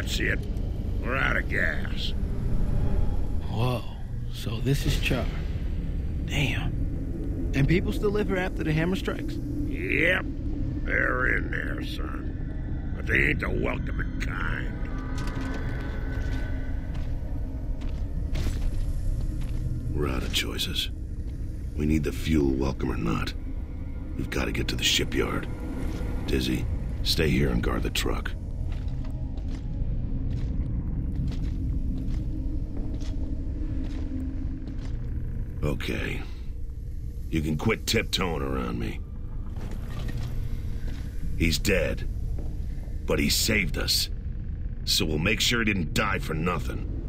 That's it. We're out of gas. Whoa. So this is Char. Damn. And people still live here after the hammer strikes? Yep. They're in there, son. But they ain't the welcoming kind. We're out of choices. We need the fuel, welcome or not. We've got to get to the shipyard. Dizzy, stay here and guard the truck. Okay. You can quit tiptoeing around me. He's dead. But he saved us. So we'll make sure he didn't die for nothing.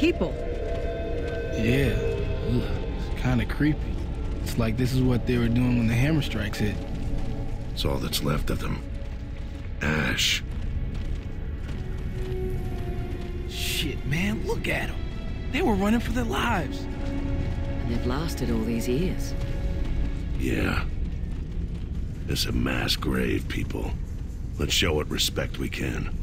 People. Yeah. It's kind of creepy. It's like this is what they were doing when the hammer strikes hit. It's all that's left of them. Ash. Shit, man, look at them. They were running for their lives. And they've lasted all these years. Yeah. It's a mass grave, people. Let's show what respect we can.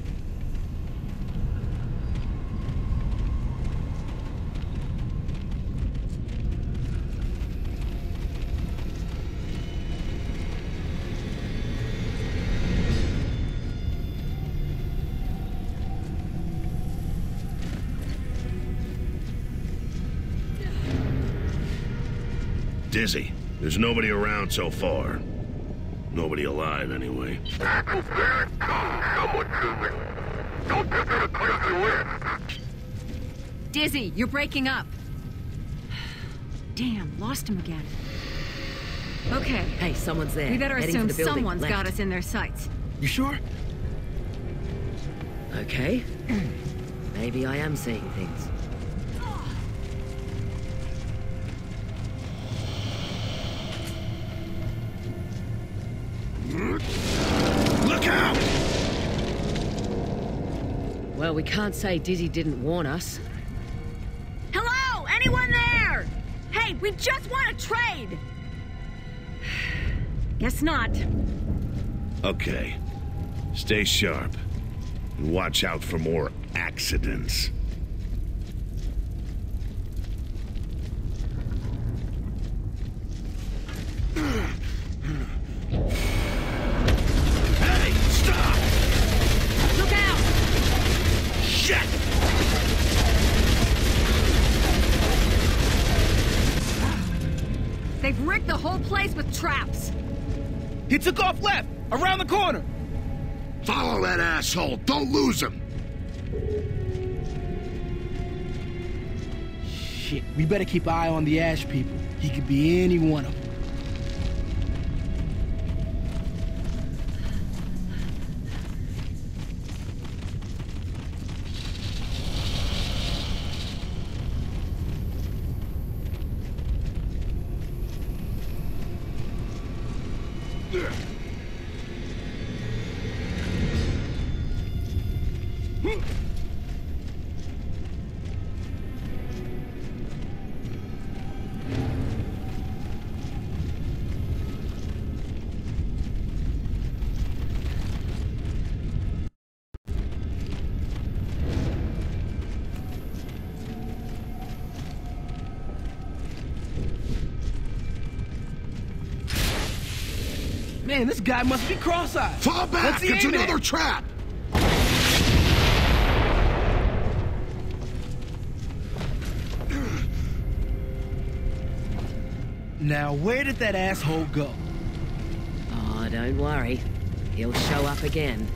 Dizzy, there's nobody around so far. Nobody alive, anyway. Dizzy, you're breaking up. Damn, lost him again. Okay, Hey, someone's there. we better Heading assume the building. someone's Left. got us in their sights. You sure? Okay. Maybe I am seeing things. Can't say Dizzy didn't warn us. Hello? Anyone there? Hey, we just want to trade! Guess not. Okay. Stay sharp. And watch out for more accidents. He took off left, around the corner. Follow that asshole. Don't lose him. Shit, we better keep an eye on the Ash people. He could be any one of them. Guy must be cross-eyed. Fall back. It's another at? trap. Now, where did that asshole go? Oh, don't worry. He'll show up again.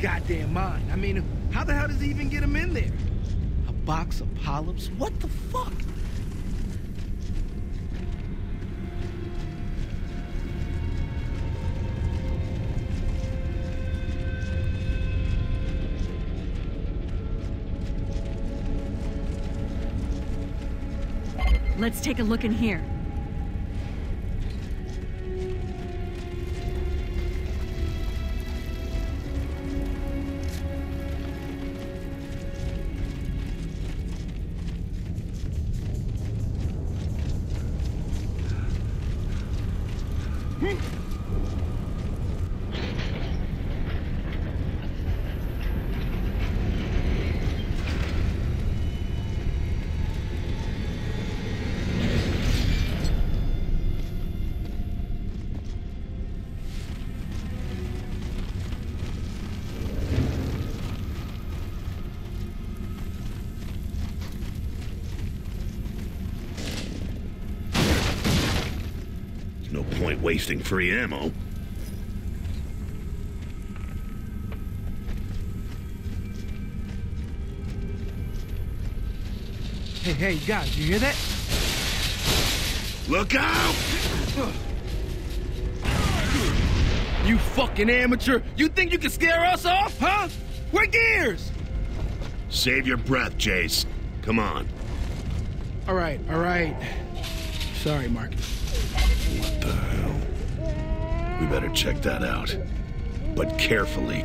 Goddamn mind. I mean, how the hell does he even get him in there? A box of polyps? What the fuck? Let's take a look in here. Wasting free ammo. Hey, hey, guys, you hear that? Look out! You fucking amateur! You think you can scare us off, huh? We're gears! Save your breath, Jace. Come on. All right, all right. Sorry, Marcus. We better check that out. But carefully.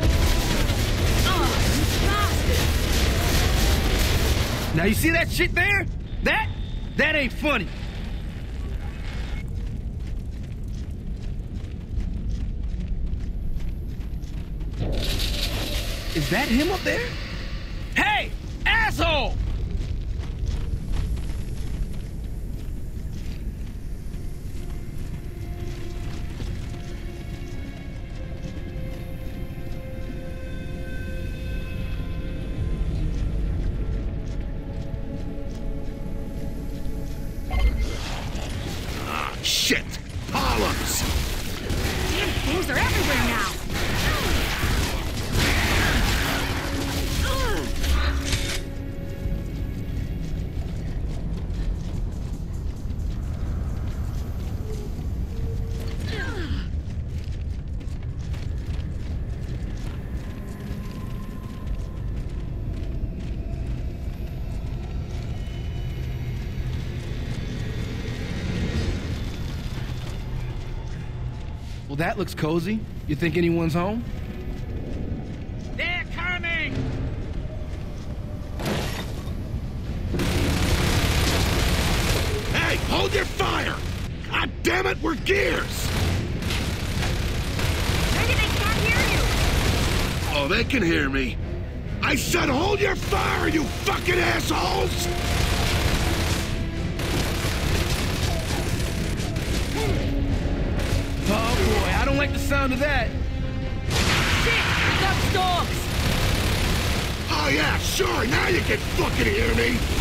Now you see that shit there? That? That ain't funny. Is that him up there? That looks cozy. You think anyone's home? They're coming! Hey, hold your fire! God damn it, we're gears! Maybe they can't hear you. Oh, they can hear me. I said hold your fire, you fucking assholes! Sound of that. Shit! Duck dogs! Oh yeah, sure, now you can fucking hear me!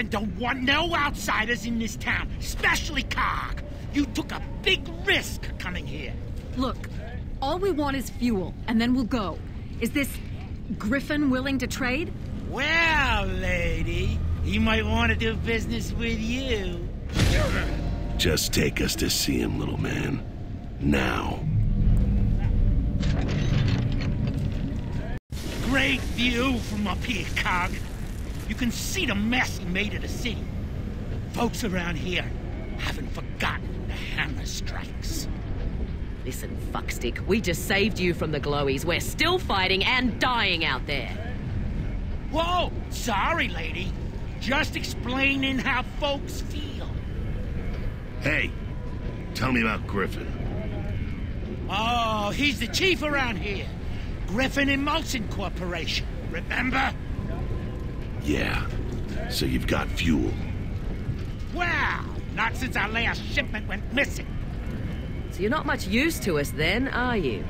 Off. Griffin don't want no outsiders in this town, especially Cog. You took a big risk coming here. Look, all we want is fuel, and then we'll go. Is this Griffin willing to trade? Well, lady, he might want to do business with you. Just take us to see him, little man. Now. Great view from up here, Cog. You can see the mess he made of the city. Folks around here haven't forgotten the hammer strikes. Listen, fuckstick, we just saved you from the glowies. We're still fighting and dying out there. Whoa! Sorry, lady. Just explaining how folks feel. Hey, tell me about Griffin. Oh, he's the chief around here. Griffin Imulsion Corporation. Remember? Yeah. So you've got fuel. Wow! Not since our last shipment went missing. So you're not much use to us then, are you?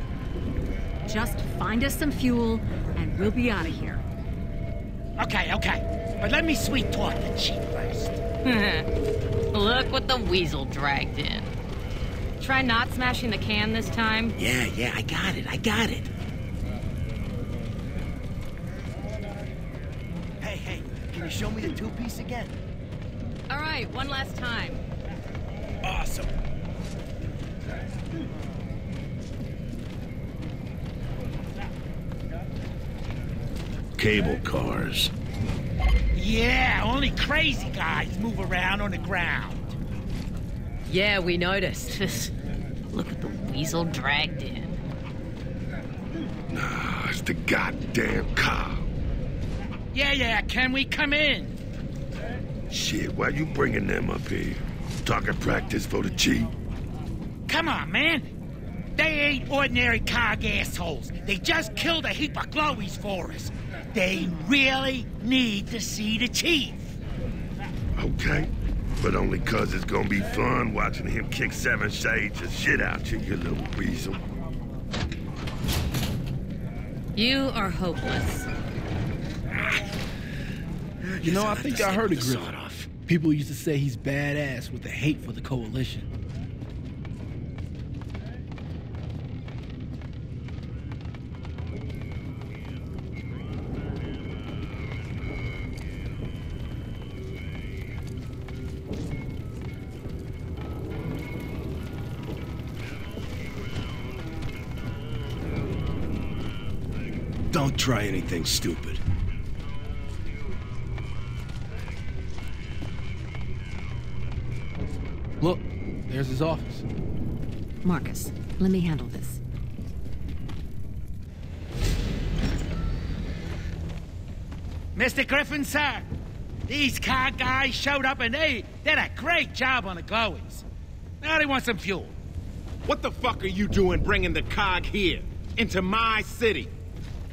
Just find us some fuel, and we'll be out of here. Okay, okay. But let me sweet talk the chief first. Look what the weasel dragged in. Try not smashing the can this time. Yeah, yeah, I got it, I got it. Hey, hey, can you show me the two-piece again? All right, one last time. Awesome. Cable cars. Yeah, only crazy guys move around on the ground. Yeah, we noticed. Look what the weasel dragged in. Ah, it's the goddamn car. Yeah, yeah, can we come in? Shit, why you bringing them up here? Talking practice for the chief? Come on, man. They ain't ordinary cog assholes. They just killed a heap of glowies for us. They really need to see the chief. Okay. But only cause it's gonna be fun watching him kick seven shades of shit out you, you little weasel. You are hopeless. You know, I think I heard of Griffin. off. People used to say he's badass with a hate for the coalition. Don't try anything stupid. His office. Marcus, let me handle this. Mr. Griffin, sir. These car guys showed up and they did a great job on the glowies. Now they want some fuel. What the fuck are you doing bringing the cog here? Into my city?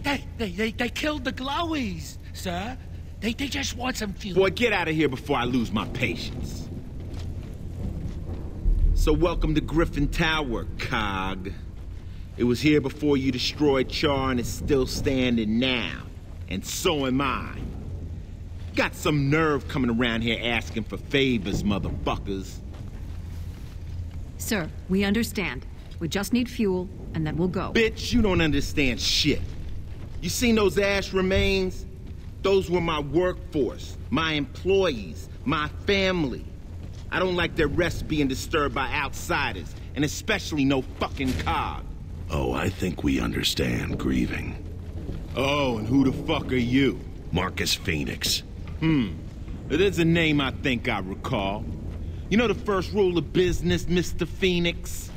They, they, they, they killed the glowies, sir. They, they just want some fuel. Boy, get out of here before I lose my patience. So welcome to Griffin Tower, cog. It was here before you destroyed Char and it's still standing now. And so am I. Got some nerve coming around here asking for favors, motherfuckers. Sir, we understand. We just need fuel, and then we'll go. Bitch, you don't understand shit. You seen those ash remains? Those were my workforce, my employees, my family. I don't like their rest being disturbed by outsiders, and especially no fucking cog. Oh, I think we understand grieving. Oh, and who the fuck are you? Marcus Phoenix. Hmm. It is a name I think I recall. You know the first rule of business, Mr. Phoenix?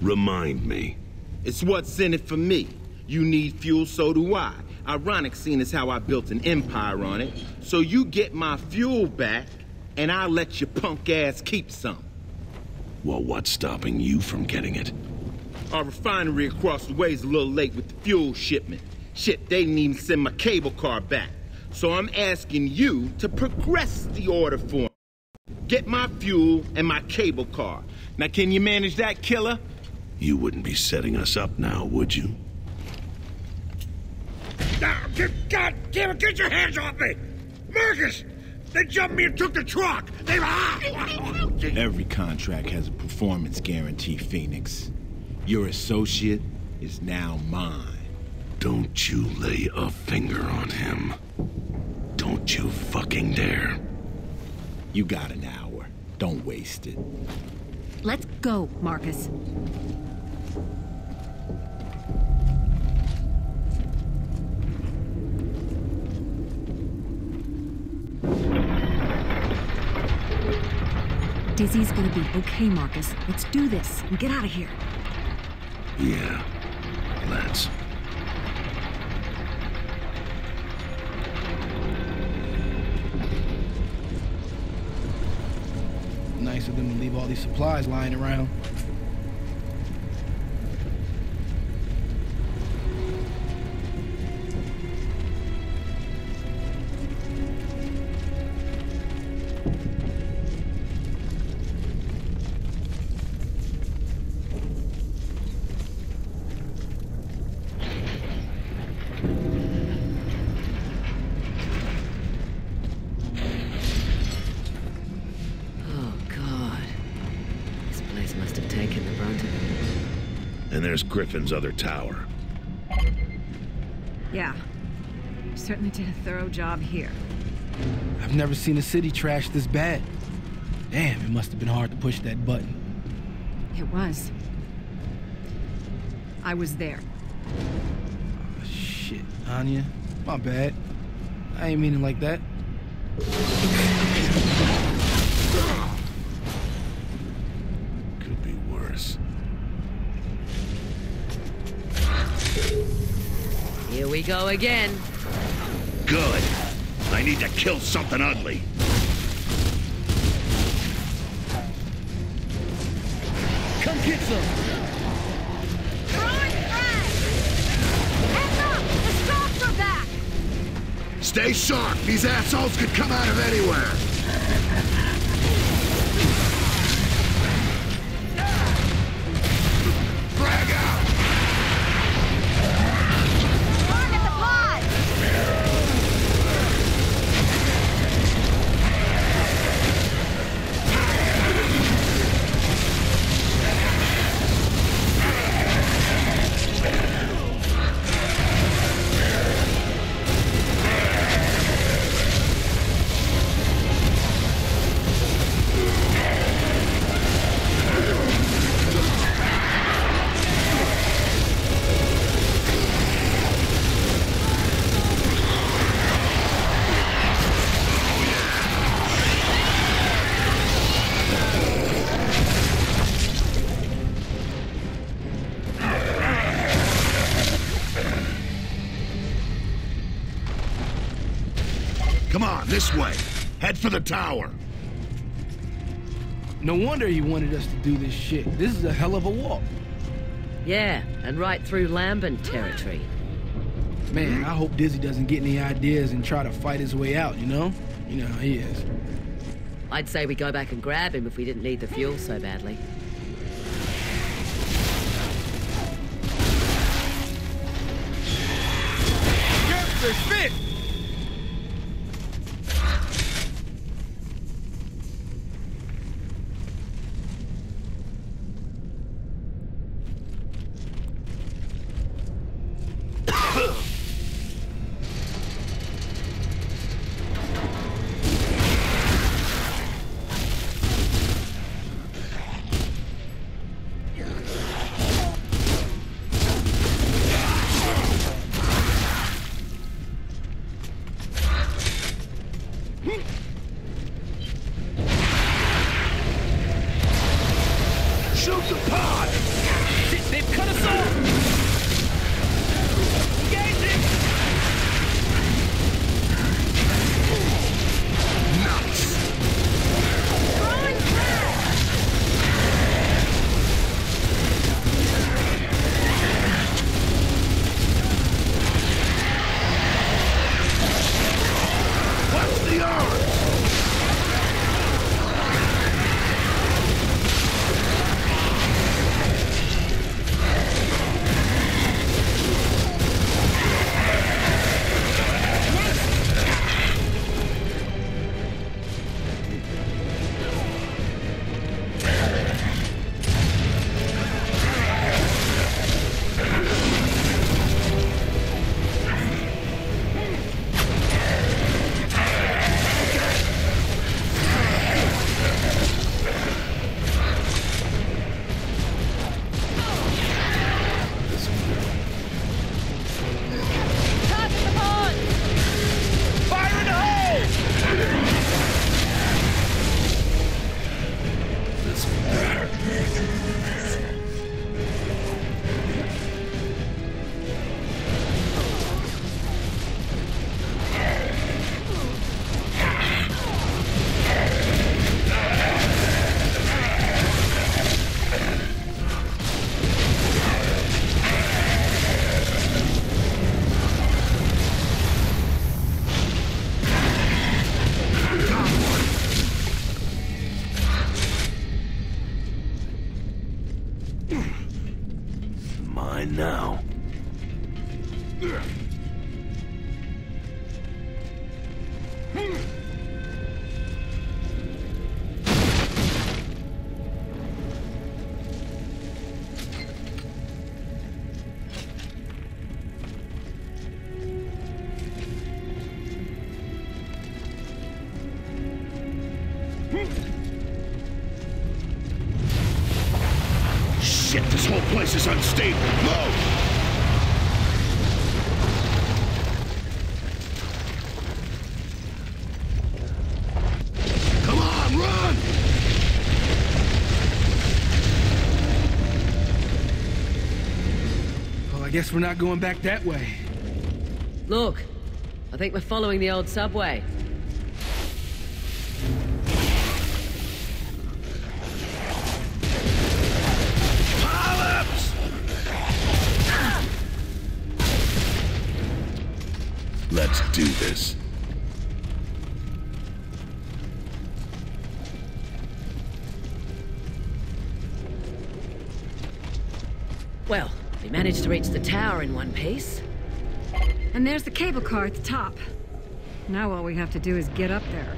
Remind me. It's what's in it for me. You need fuel, so do I. Ironic seeing as how I built an empire on it. So you get my fuel back, and I'll let your punk ass keep some. Well, what's stopping you from getting it? Our refinery across the way is a little late with the fuel shipment. Shit, they didn't even send my cable car back. So I'm asking you to progress the order for me. Get my fuel and my cable car. Now, can you manage that, killer? You wouldn't be setting us up now, would you? Now, get, God damn it, get your hands off me! Marcus! They jumped me and took the truck! They... Every contract has a performance guarantee, Phoenix. Your associate is now mine. Don't you lay a finger on him. Don't you fucking dare. You got an hour. Don't waste it. Let's go, Marcus. Dizzy's gonna be okay, Marcus. Let's do this and get out of here. Yeah. Let's. Nice of them to leave all these supplies lying around. There's Griffin's other tower. Yeah. Certainly did a thorough job here. I've never seen a city trash this bad. Damn, it must have been hard to push that button. It was. I was there. Oh, Shit, Anya. My bad. I ain't meaning like that. Go again. Good. I need to kill something ugly. Come get some! Stay sharp. These assholes could come out of anywhere. Way. Head for the tower. No wonder he wanted us to do this shit. This is a hell of a walk. Yeah, and right through Lambent territory. Man, I hope Dizzy doesn't get any ideas and try to fight his way out, you know? You know how he is. I'd say we go back and grab him if we didn't need the fuel so badly. Yes, they fit! Shit, guess we're not going back that way. Look, I think we're following the old subway. Polyps! Let's do this. Managed to reach the tower in one piece. And there's the cable car at the top. Now all we have to do is get up there.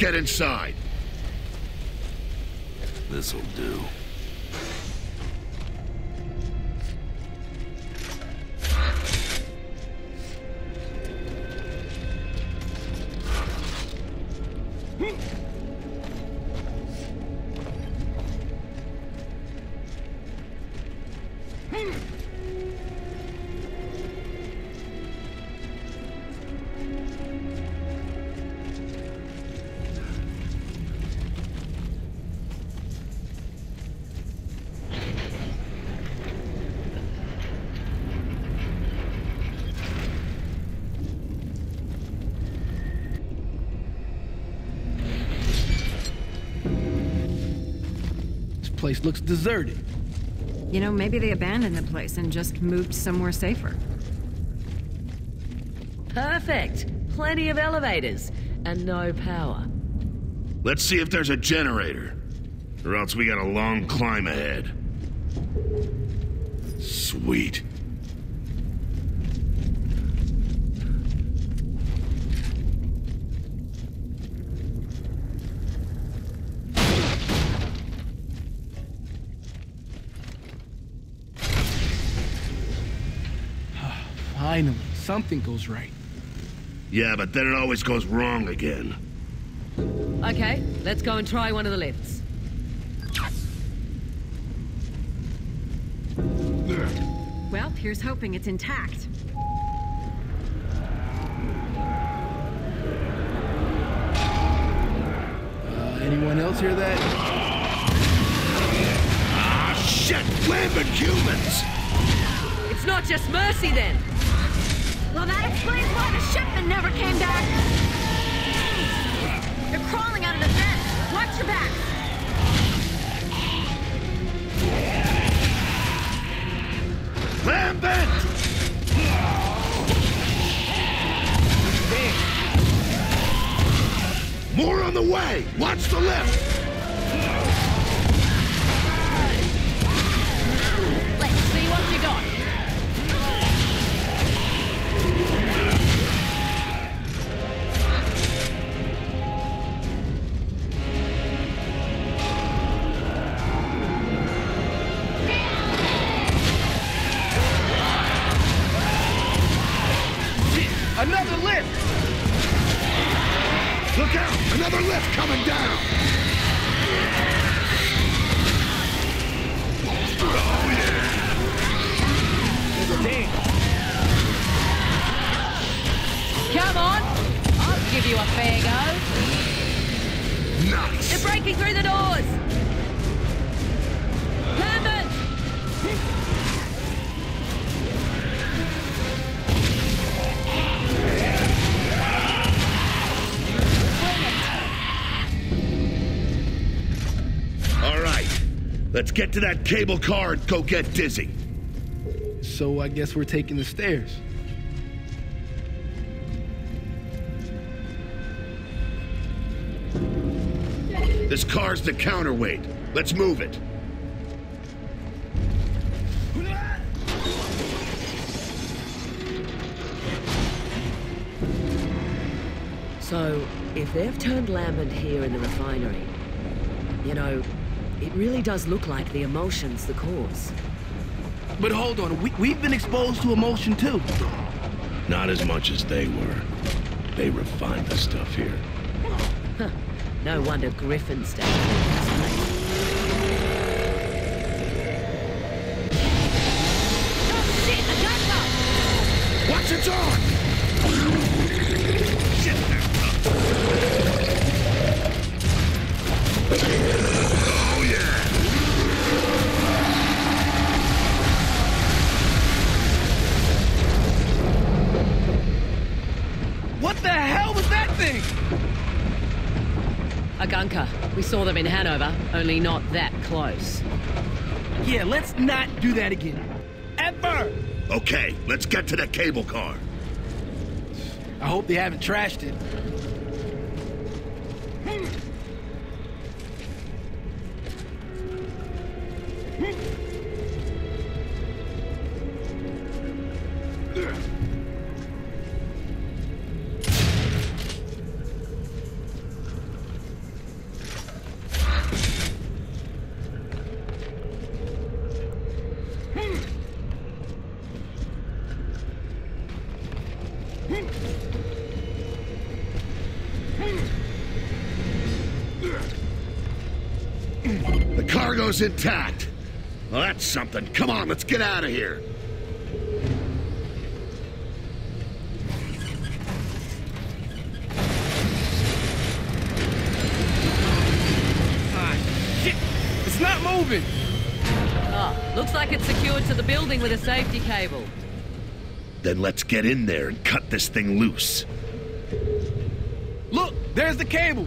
Get inside. Place looks deserted. You know, maybe they abandoned the place and just moved somewhere safer. Perfect. Plenty of elevators and no power. Let's see if there's a generator. Or else we got a long climb ahead. Sweet. Something goes right. Yeah, but then it always goes wrong again. Okay, let's go and try one of the lifts. Well, here's hoping it's intact. Uh, anyone else hear that? Ah, shit! Lambent humans! It's not just Mercy then. Well, that explains why the shipment never came back. They're crawling out of the vent. Watch your backs. Lambent! More on the way! Watch the lift! Get to that cable car and go get Dizzy. So I guess we're taking the stairs. This car's the counterweight. Let's move it. So, if they've turned Lambent here in the refinery, you know, it really does look like the Imulsion's the cause. But hold on, we, we've been exposed to Imulsion too. Not as much as they were. They refined the stuff here. No wonder Griffin stayed. Hanover, only not that close. Yeah, let's not do that again. Ever! Okay, let's get to the cable car. I hope they haven't trashed it. The cargo's intact. Well, that's something. Come on, let's get out of here. Ah! It's not moving! Ah, looks like it's secured to the building with a safety cable. Then let's get in there and cut this thing loose. Look, there's the cable.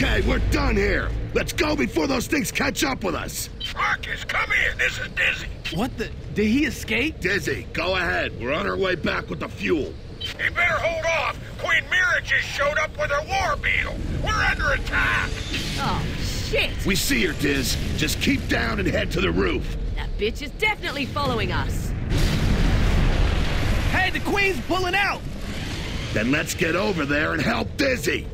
Okay, we're done here. Let's go before those things catch up with us. Marcus, come here. This is Dizzy. What the? Did he escape? Dizzy, go ahead. We're on our way back with the fuel. You better hold off. Queen Myrrah just showed up with her war beetle. We're under attack. Oh, shit! We see her, Diz. Just keep down and head to the roof. That bitch is definitely following us. Hey, the queen's pulling out! Then let's get over there and help Dizzy.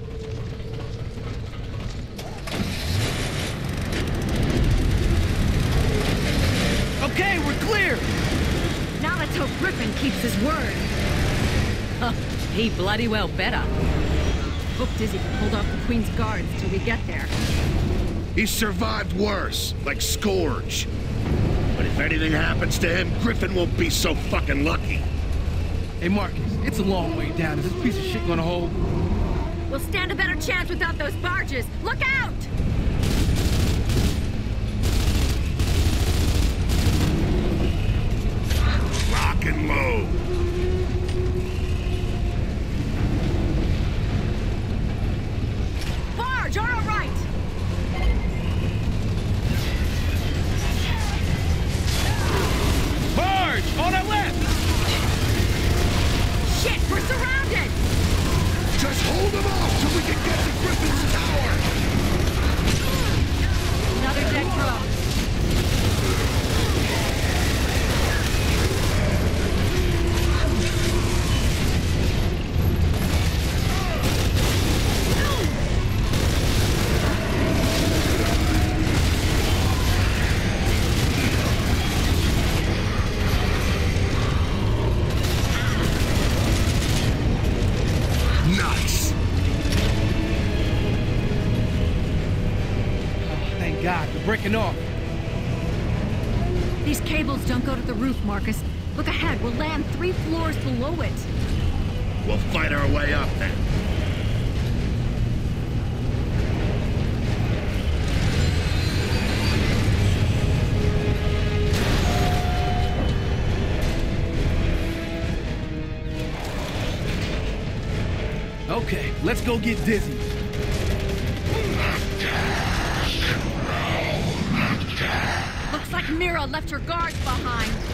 Okay, we're clear! Now let's hope Griffin keeps his word. He bloody well better. Hope Dizzy can hold off the Queen's guards till we get there. He survived worse, like Scourge. But if anything happens to him, Griffin won't be so fucking lucky. Hey, Marcus, it's a long way down. Is this piece of shit gonna hold? We'll stand a better chance without those barges. Look out! God, off. These cables don't go to the roof, Marcus. Look ahead, we'll land three floors below it. We'll fight our way up then. Okay, let's go get Dizzy. Looks left her guards behind.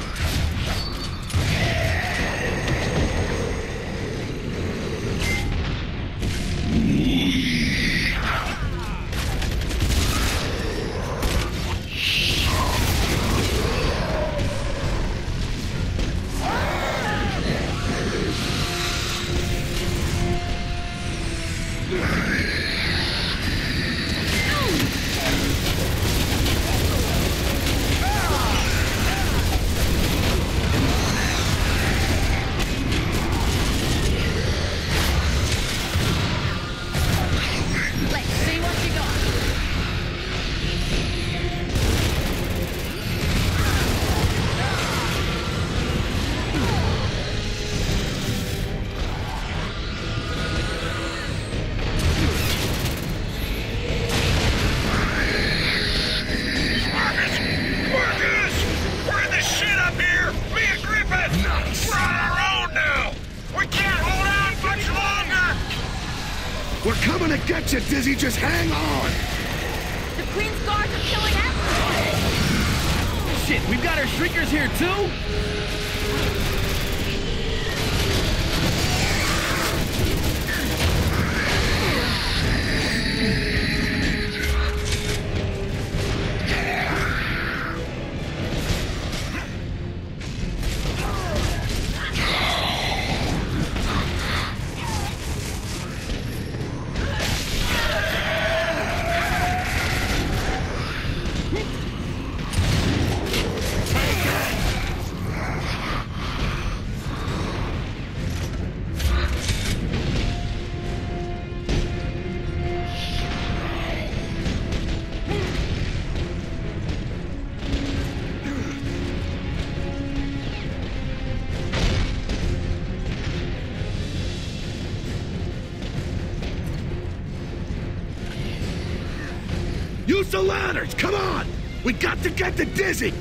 Get to Dizzy.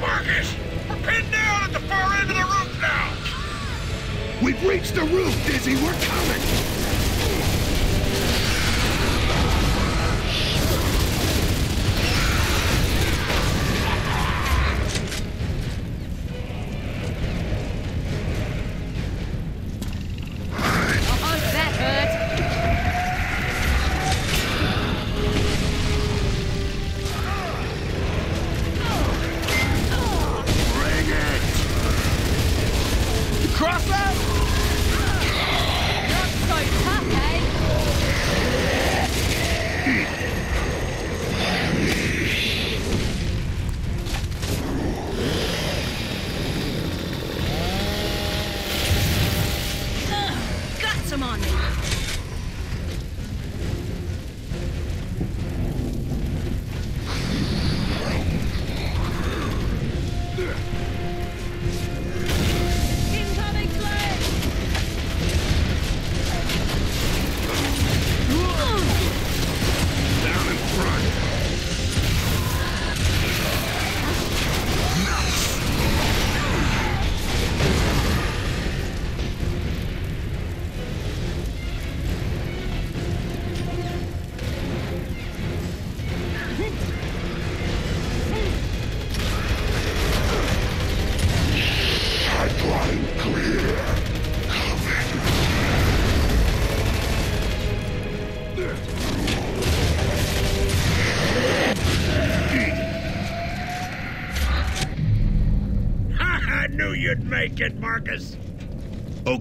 Marcus! We're pinned down at the far end of the roof now! We've reached the roof, Dizzy. We're coming.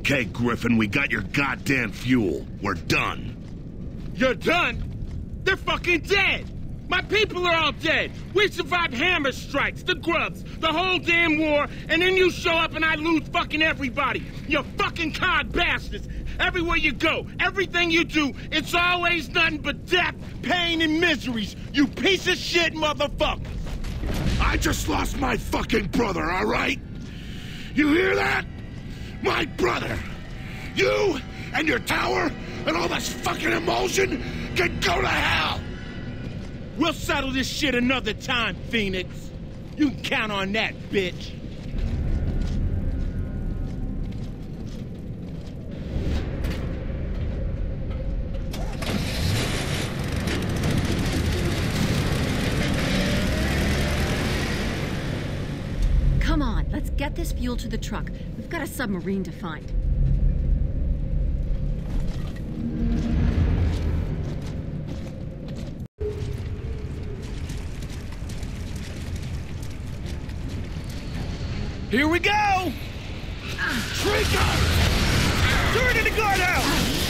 Okay, Griffin, we got your goddamn fuel. We're done. You're done? They're fucking dead! My people are all dead! We survived hammer strikes, the grubs, the whole damn war, and then you show up and I lose fucking everybody! You fucking COG bastards! Everywhere you go, everything you do, it's always nothing but death, pain, and miseries, you piece of shit motherfucker! I just lost my fucking brother, all right? You hear that? my brother. You and your tower and all this fucking Imulsion can go to hell. We'll settle this shit another time, Fenix. You can count on that, bitch. Come on, let's get this fuel to the truck. We've got a submarine to find. Here we go! Shrieker! Turn in the guardhouse! Boomer!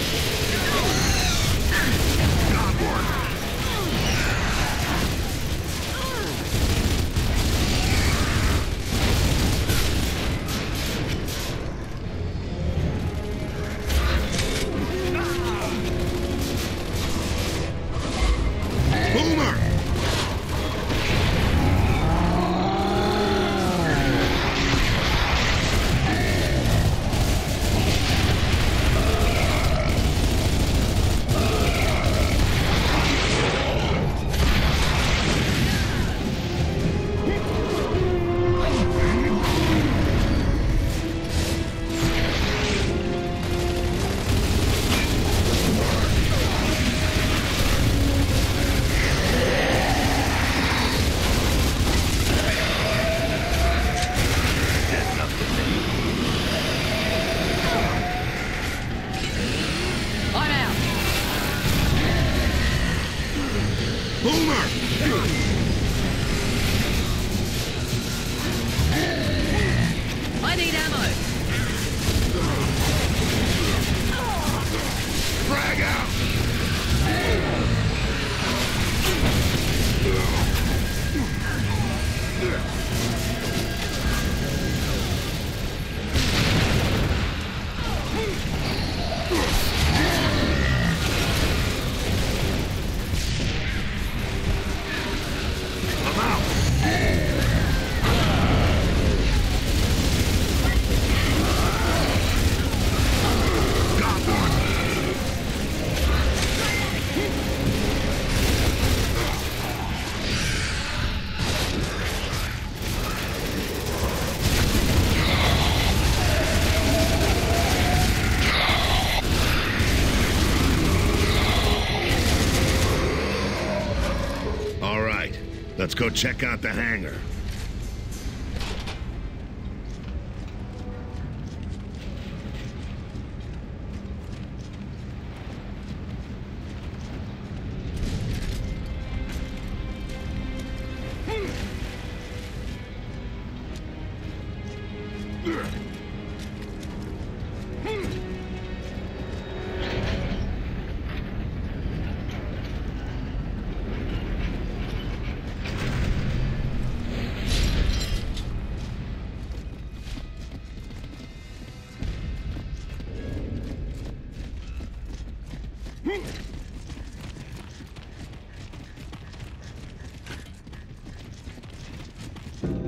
Check out the hangar.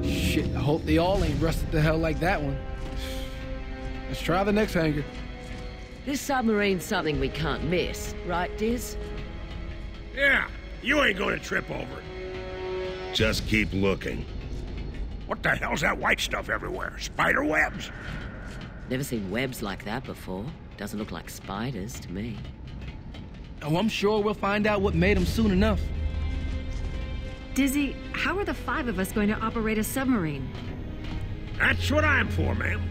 Shit, I hope they all ain't rusted to hell like that one. Let's try the next hangar. This submarine's something we can't miss, right, Diz? Yeah, you ain't gonna trip over it. Just keep looking. What the hell's that white stuff everywhere? Spider webs? Never seen webs like that before. Doesn't look like spiders to me. Oh, I'm sure we'll find out what made them soon enough. Dizzy, how are the five of us going to operate a submarine? That's what I'm for, ma'am.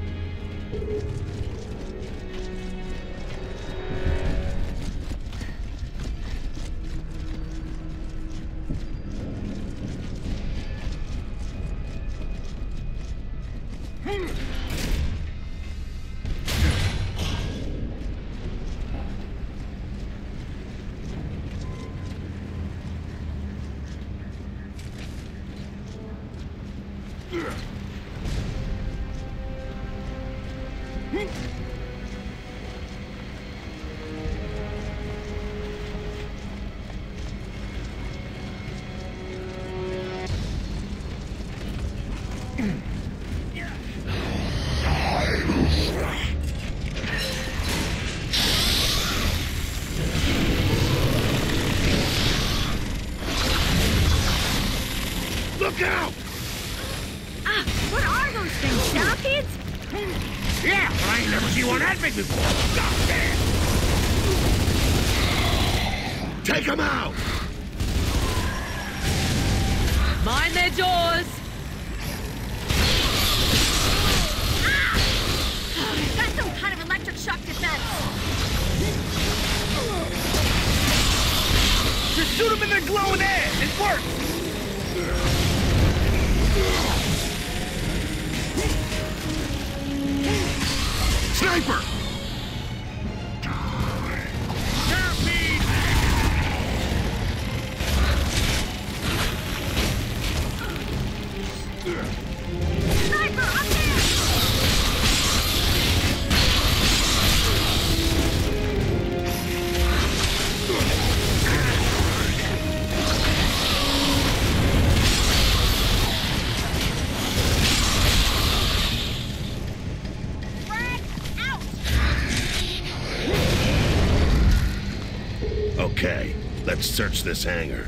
Search this hangar.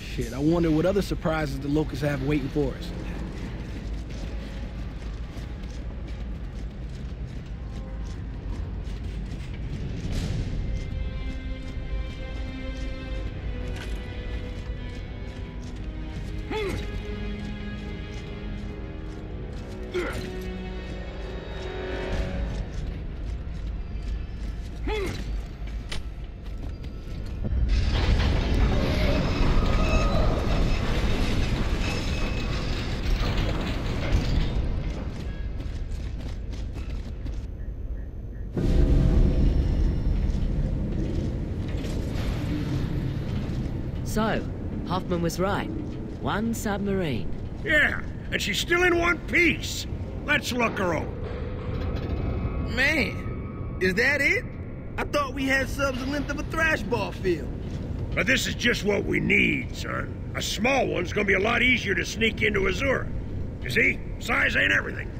Shit, I wonder what other surprises the locusts have waiting for us. So, Hoffman was right. One submarine. Yeah, and she's still in one piece. Let's look her over. Man, is that it? I thought we had subs the length of a thrash ball field. But this is just what we need, son. A small one's gonna be a lot easier to sneak into Azura. You see, size ain't everything.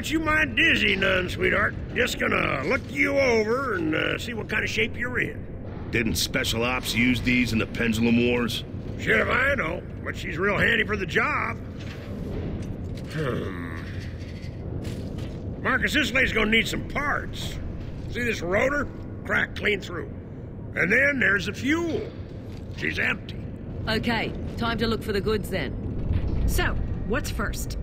Don't you mind dizzy none, sweetheart. Just gonna look you over and uh, see what kind of shape you're in. Didn't Special Ops use these in the Pendulum Wars? Shit if I know, but she's real handy for the job. Hmm. Marcus, this lady's gonna need some parts. See this rotor? Cracked clean through. And then there's the fuel. She's empty. Okay, time to look for the goods then. So, what's first?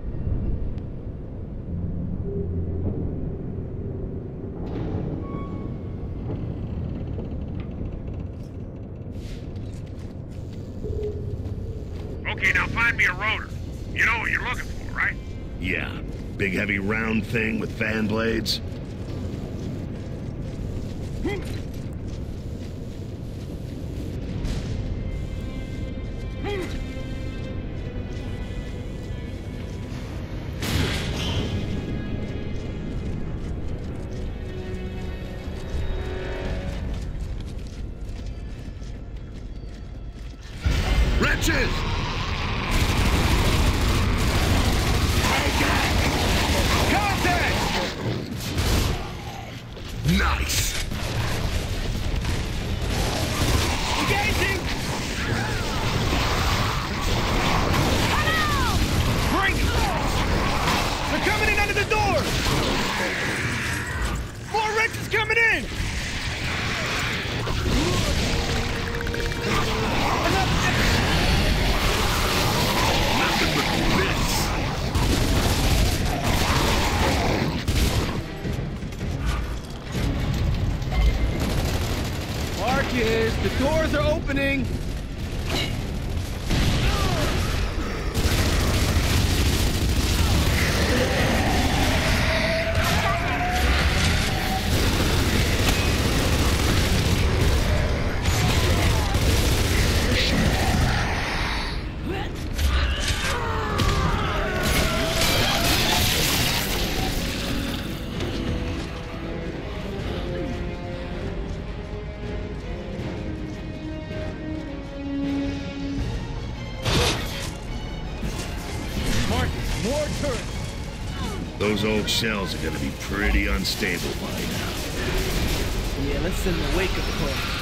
Heavy round thing with fan blades. The doors are opening. Those shells are gonna be pretty unstable by now. Yeah, let's send the wake up call.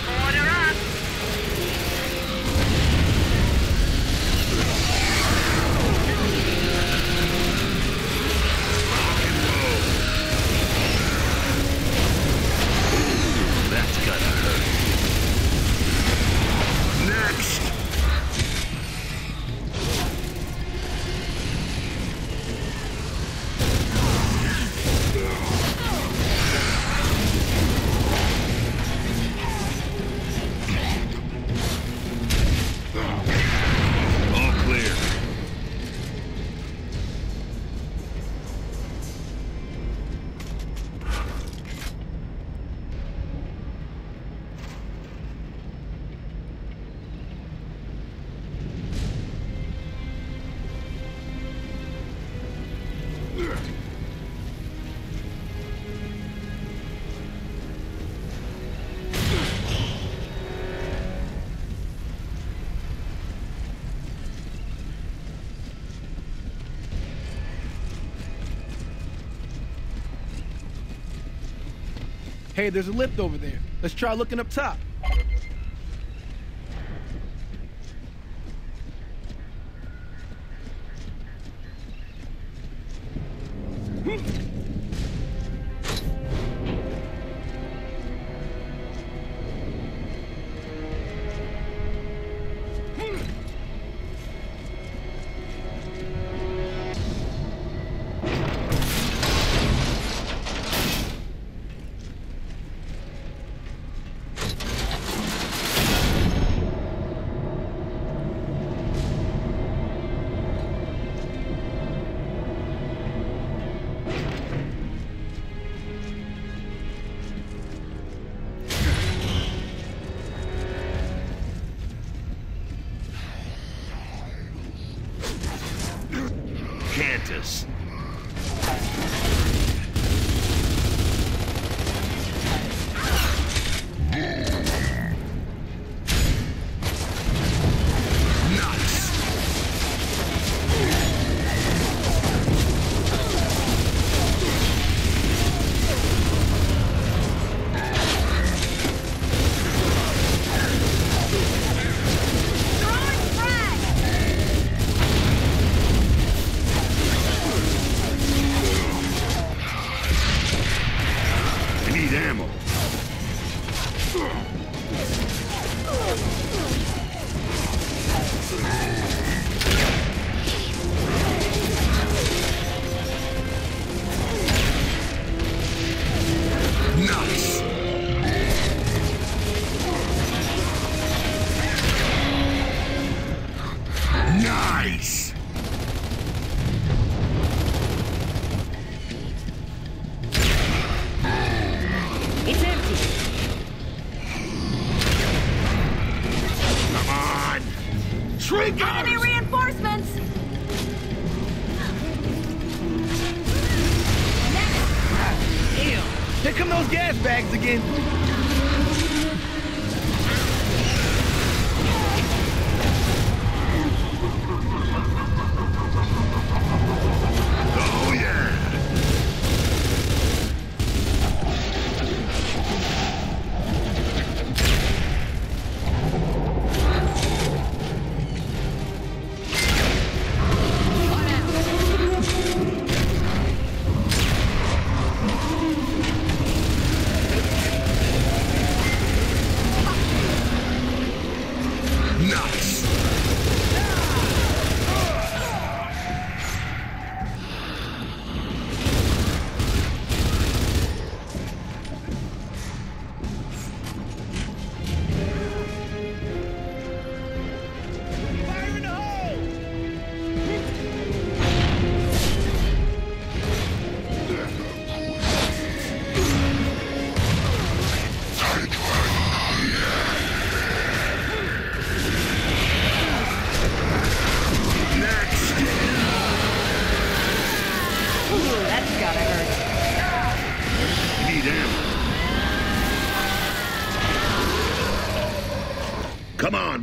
Hey, there's a lift over there. Let's try looking up top.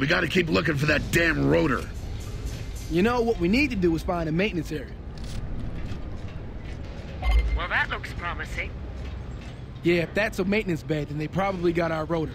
We gotta keep looking for that damn rotor. You know, what we need to do is find a maintenance area. Well, that looks promising. Yeah, if that's a maintenance bed, then they probably got our rotor.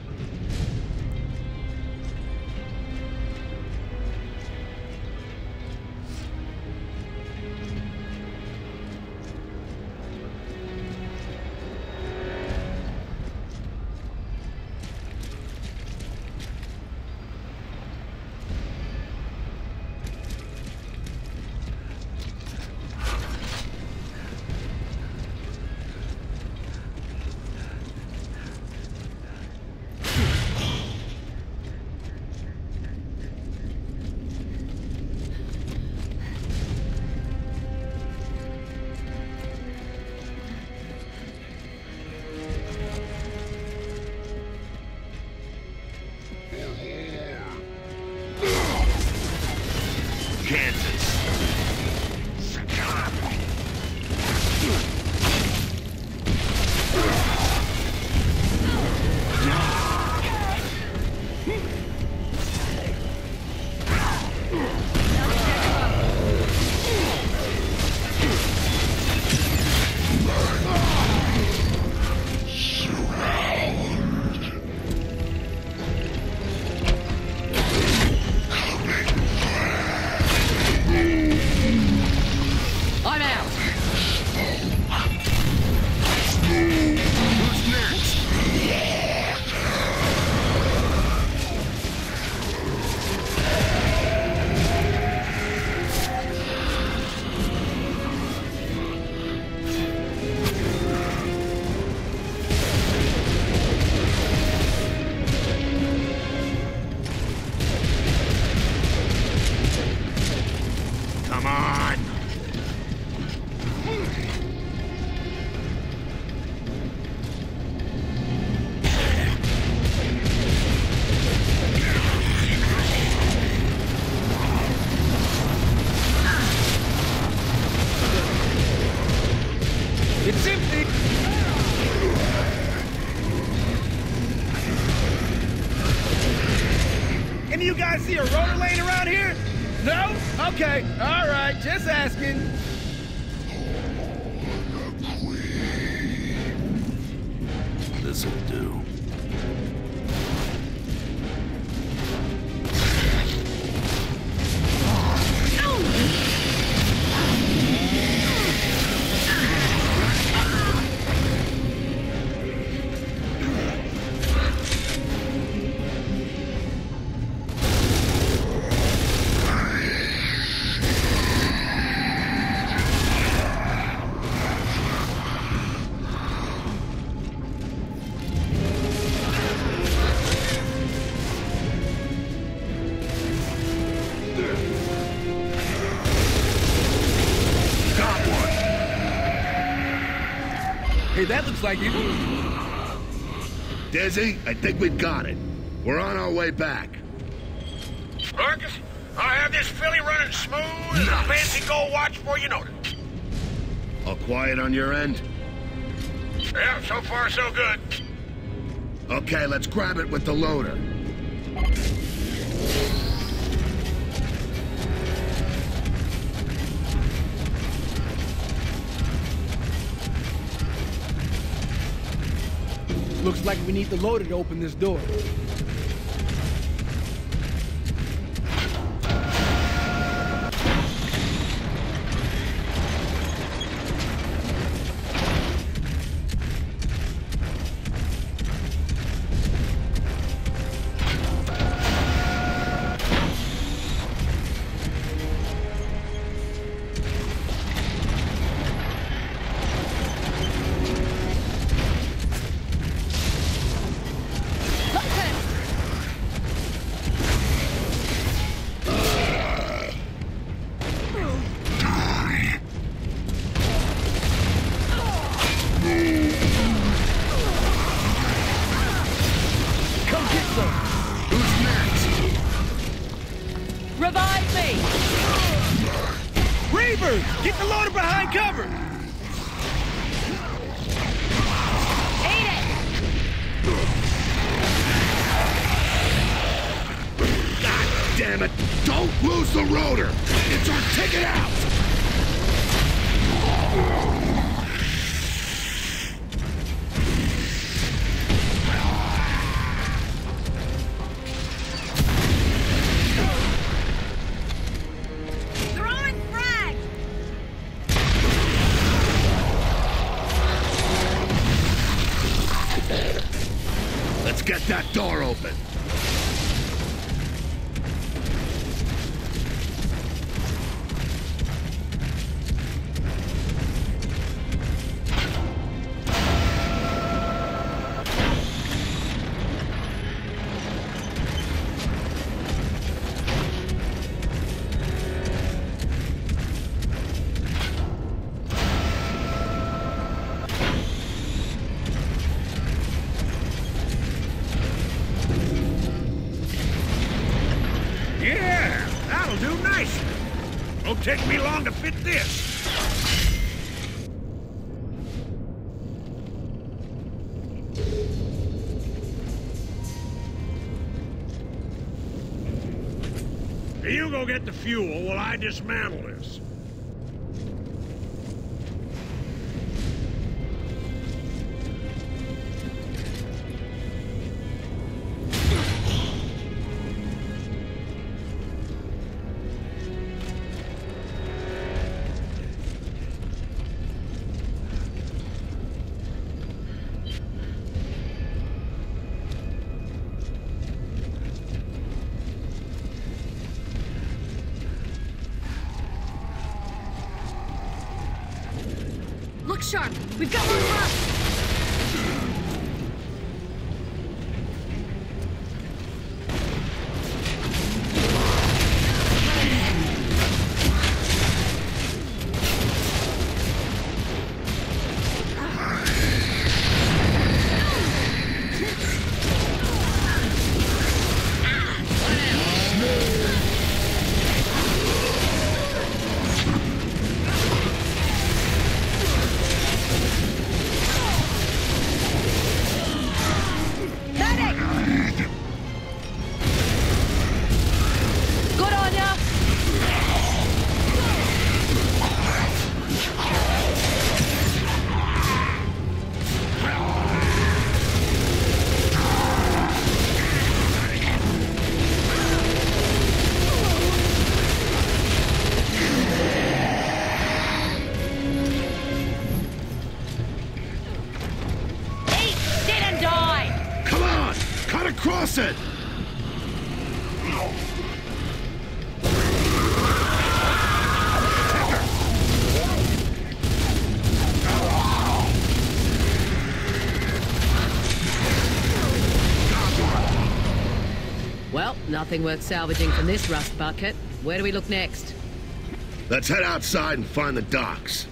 Okay, all right, just asking. Hey, that looks like you. Dizzy, I think we've got it. We're on our way back. Marcus, I have this filly running smooth as a fancy gold watch before you know it. All quiet on your end? Yeah, so far so good. Okay, let's grab it with the loader. Looks like we need the loader to open this door. The fuel while I dismantle this. Nothing worth salvaging from this rust bucket. Where do we look next? Let's head outside and find the docks.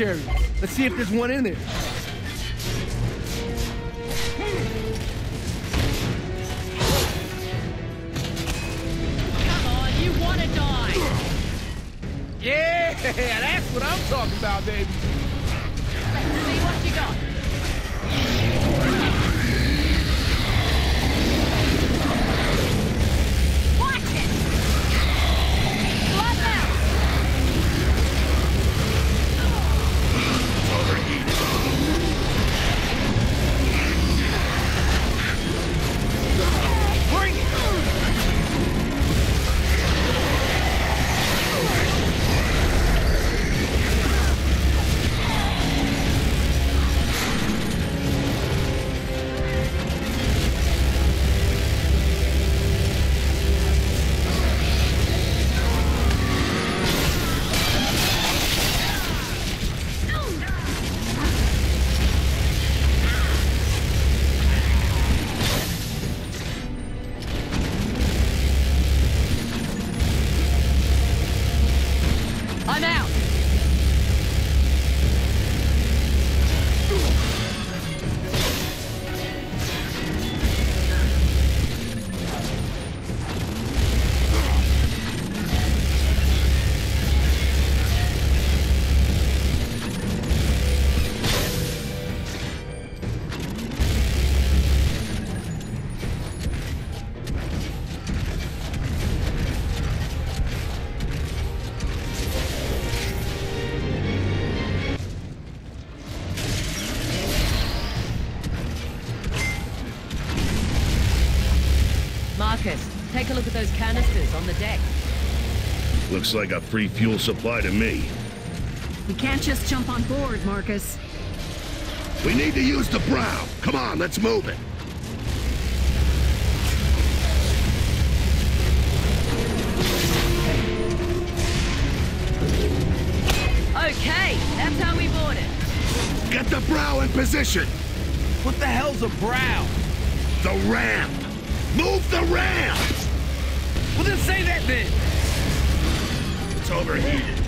Let's see if there's one in there. Looks like a free fuel supply to me. We can't just jump on board, Marcus. We need to use the brow. Come on, let's move it. Okay, that's how we board it. Get the brow in position. What the hell's a brow? The ramp. Move the ramp. Well, then say that then. Overheated.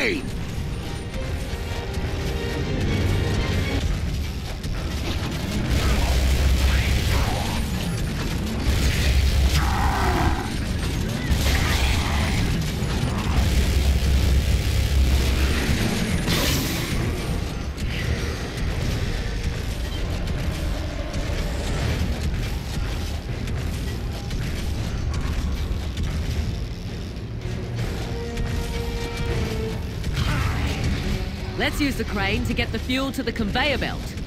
Use Use the crane to get the fuel to the conveyor belt.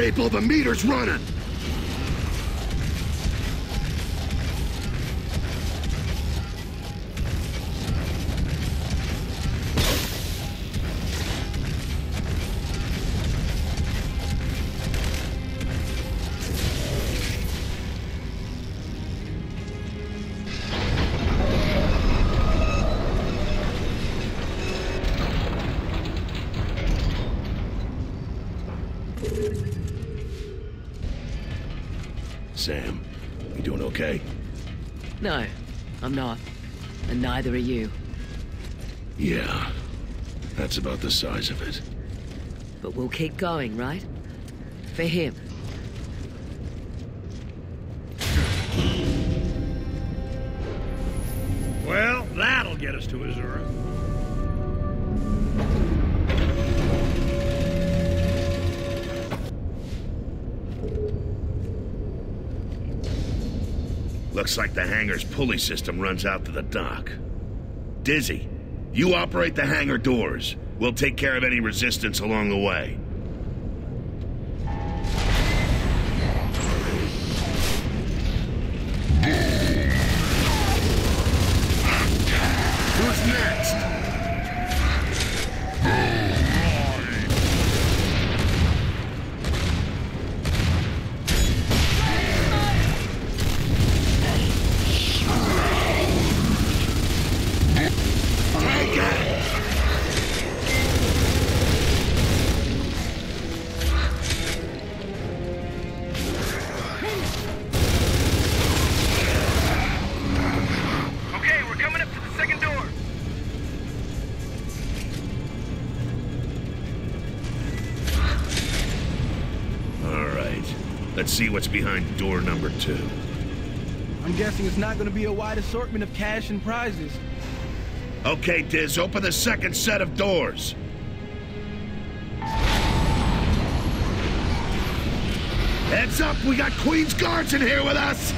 People, the meter's running! Neither are you. Yeah, that's about the size of it. But we'll keep going, right? For him. Well, that'll get us to Azura. Looks like the hangar's pulley system runs out to the dock. Dizzy, you operate the hangar doors. We'll take care of any resistance along the way. see what's behind door number two. I'm guessing it's not gonna be a wide assortment of cash and prizes. Okay, Diz, open the second set of doors. Heads up, we got Queen's guards in here with us!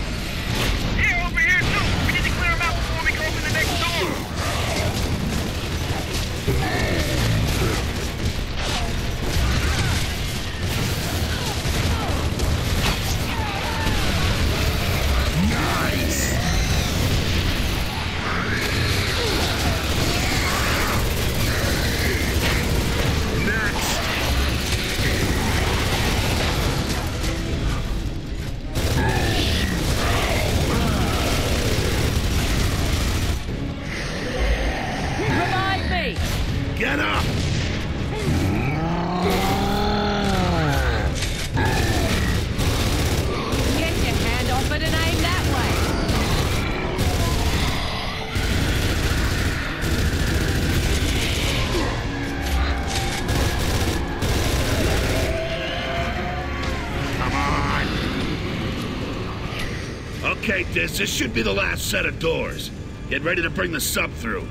Okay, Diz, this should be the last set of doors. Get ready to bring the sub through.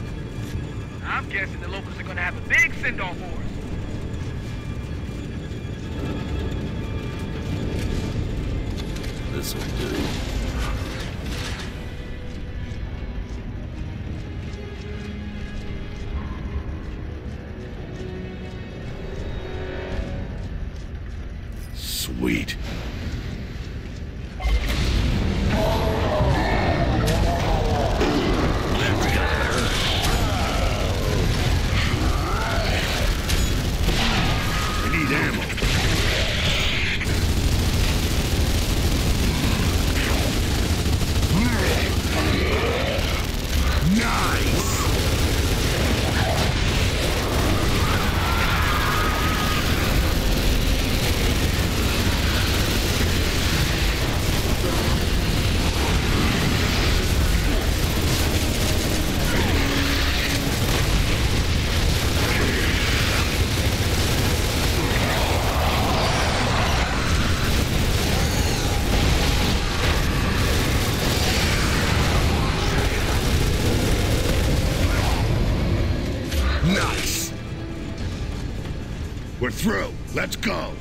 I'm guessing the locals are gonna have a big send-off for us. This'll do. Let's go.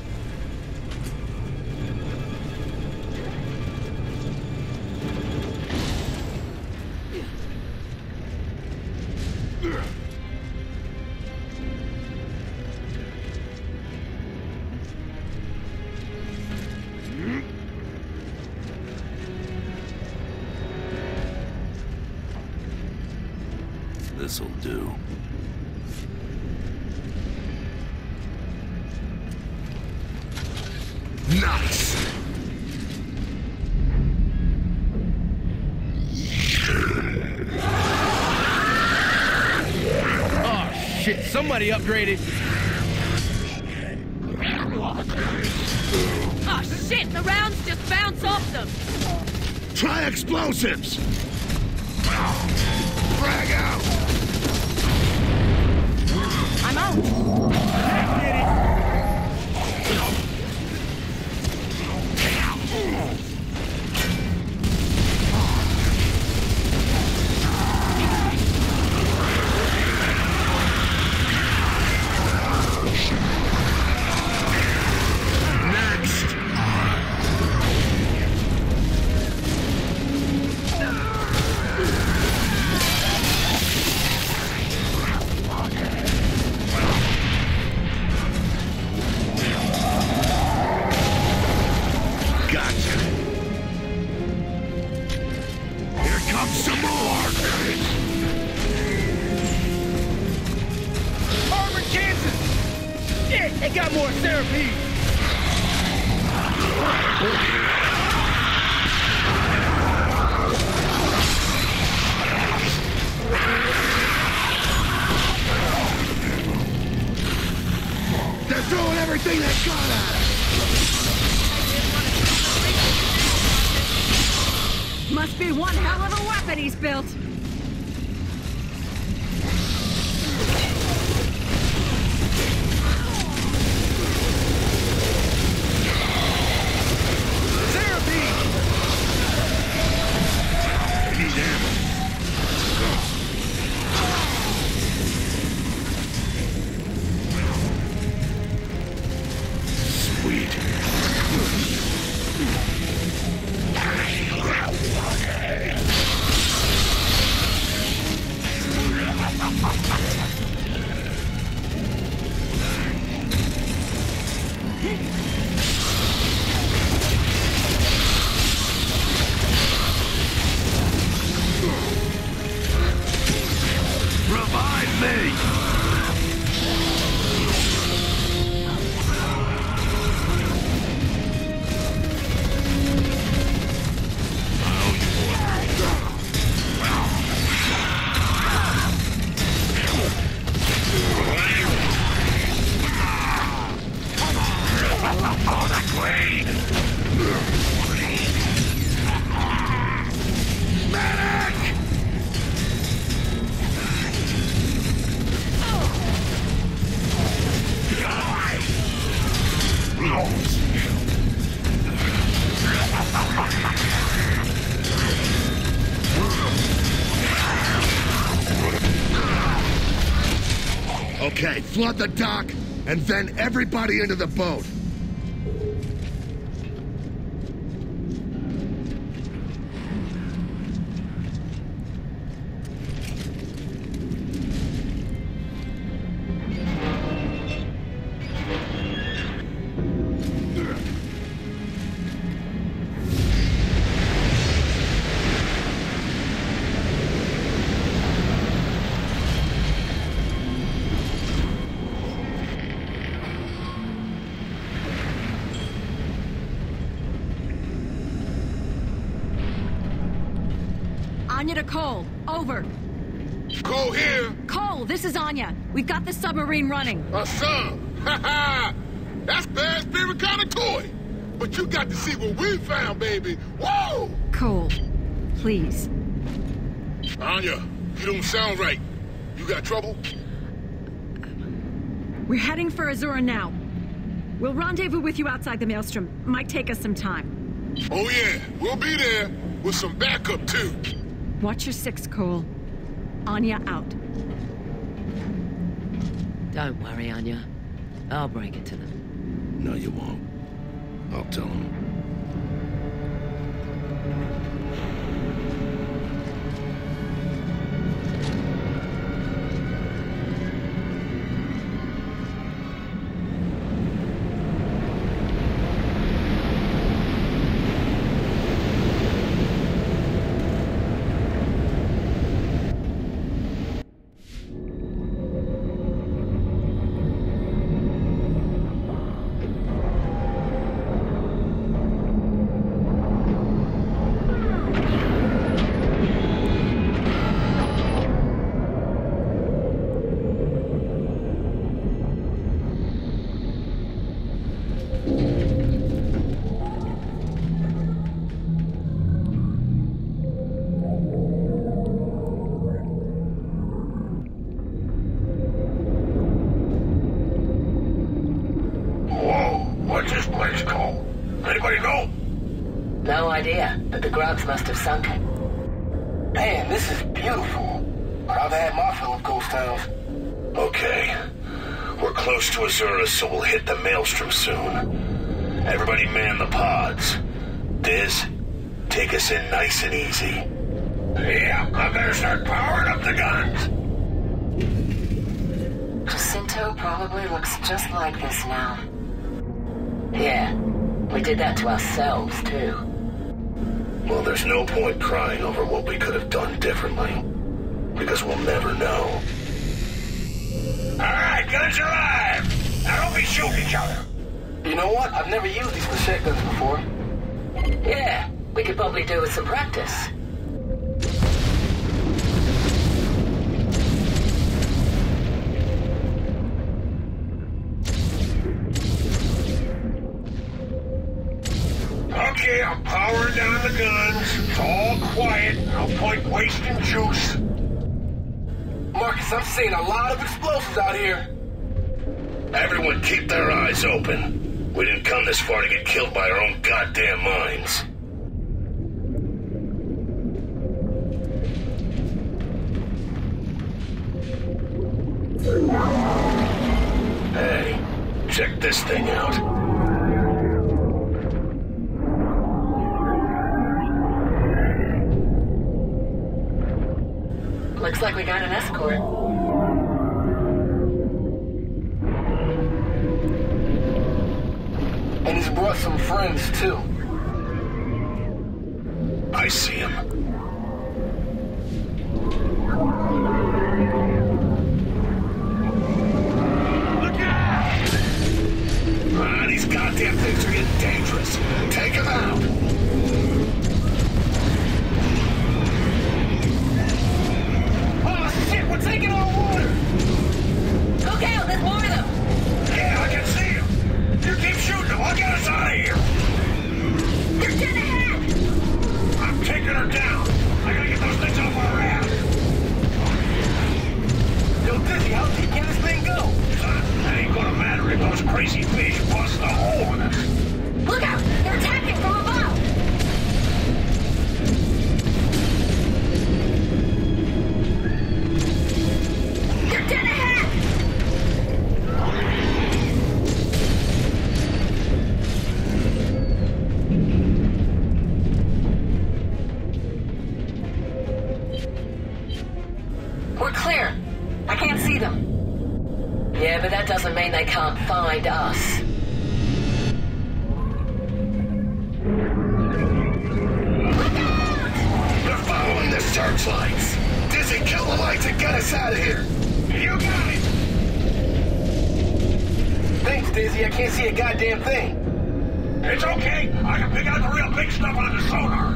This'll do. Nice! Oh, shit. Somebody upgraded. Oh shit, the rounds just bounce off them. Try explosives! Frag out! I'm out. Okay, flood the dock, and then everybody into the boat. Running. a sub. Ha ha! That's bad spirit kind of toy. But you got to see what we found, baby. Whoa! Cole, please. Anya, you don't sound right. You got trouble? We're heading for Azura now. We'll rendezvous with you outside the Maelstrom. Might take us some time. Oh yeah, we'll be there with some backup too. Watch your six, Cole. Anya out. Don't worry, Anya. I'll break it to them. No, you won't. I'll tell him. Everybody man the pods. Diz, take us in nice and easy. Yeah, I better start powering up the guns. Jacinto probably looks just like this now. Yeah, we did that to ourselves, too. Well, there's no point crying over what we could have done differently. Because we'll never know. Alright, guns are live! Now don't be shooting each other. You know what? I've never used these machete guns before. Yeah, we could probably do with some practice. Okay, I'm powering down the guns. It's all quiet. No point wasting juice. Marcus, I'm seeing a lot of explosives out here. Everyone keep their eyes open. We didn't come this far to get killed by our own goddamn minds. Hey, check this thing out. Looks like we got an escort. And he's brought some friends, too. I see him. Look out! Ah, these goddamn things are getting dangerous. Take him out. Oh shit, we're taking on I'll get us out of here. They're dead ahead! I'm taking her down. I gotta get those things off our ass. Yo, Dizzy, how deep can this thing go? Son, ain't gonna matter if those crazy fish bust a hole in us. Dizzy, I can't see a goddamn thing. It's okay. I can pick out the real big stuff on the sonar.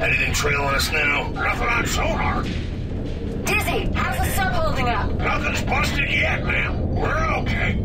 Anything trailing us now? Nothing on sonar. Dizzy, how's the sub holding up? Nothing's busted yet, ma'am. We're okay.